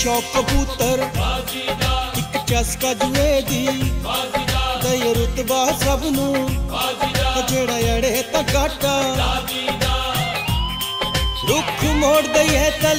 ਸ਼ੌਕ ਕਬੂਤਰ। ਇੱਕ ਚਸਕਾ ਜੂਏ ਦੀ। ਦਈ ਰੁਤਬਾ ਸਭ ਨੂੰ। ਉਹ ਜਿਹੜਾ ਅੜੇ ਤਾਂ ਕਾਟਾ ਰੁੱਖ ਮੋੜ ਦਈਏ ਹੈ ਦਾ